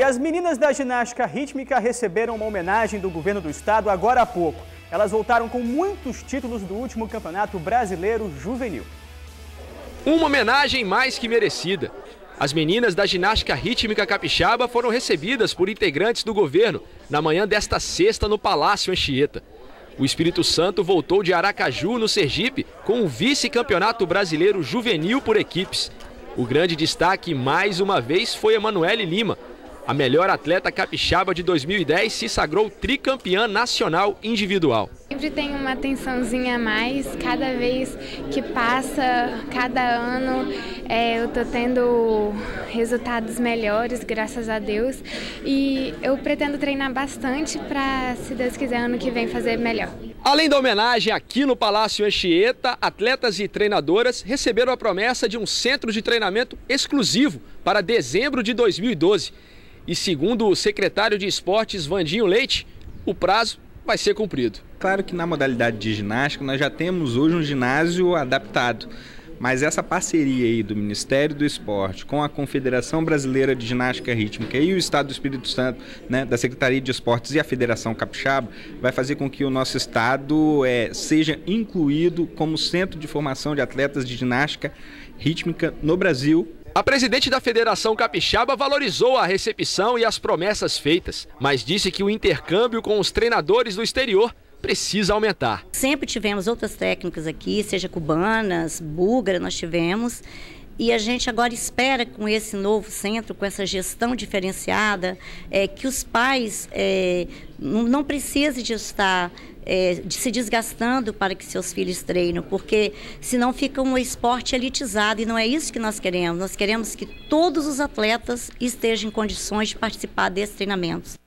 E as meninas da ginástica rítmica receberam uma homenagem do governo do estado agora há pouco. Elas voltaram com muitos títulos do último Campeonato Brasileiro Juvenil. Uma homenagem mais que merecida. As meninas da ginástica rítmica capixaba foram recebidas por integrantes do governo na manhã desta sexta no Palácio Anchieta. O Espírito Santo voltou de Aracaju, no Sergipe, com o vice-campeonato brasileiro juvenil por equipes. O grande destaque, mais uma vez, foi Emanuele Lima, a melhor atleta capixaba de 2010 se sagrou tricampeã nacional individual. Sempre tem uma atençãozinha a mais, cada vez que passa, cada ano, é, eu estou tendo resultados melhores, graças a Deus. E eu pretendo treinar bastante para, se Deus quiser, ano que vem fazer melhor. Além da homenagem aqui no Palácio Anchieta, atletas e treinadoras receberam a promessa de um centro de treinamento exclusivo para dezembro de 2012. E segundo o secretário de Esportes, Vandinho Leite, o prazo vai ser cumprido. Claro que na modalidade de ginástica nós já temos hoje um ginásio adaptado. Mas essa parceria aí do Ministério do Esporte com a Confederação Brasileira de Ginástica Rítmica e o Estado do Espírito Santo, né, da Secretaria de Esportes e a Federação Capixaba, vai fazer com que o nosso estado é, seja incluído como centro de formação de atletas de ginástica rítmica no Brasil a presidente da Federação Capixaba valorizou a recepção e as promessas feitas, mas disse que o intercâmbio com os treinadores do exterior precisa aumentar. Sempre tivemos outras técnicas aqui, seja cubanas, búlgara, nós tivemos. E a gente agora espera, com esse novo centro, com essa gestão diferenciada, é, que os pais é, não precisem de estar é, de se desgastando para que seus filhos treinem, porque senão fica um esporte elitizado e não é isso que nós queremos. Nós queremos que todos os atletas estejam em condições de participar desses treinamentos.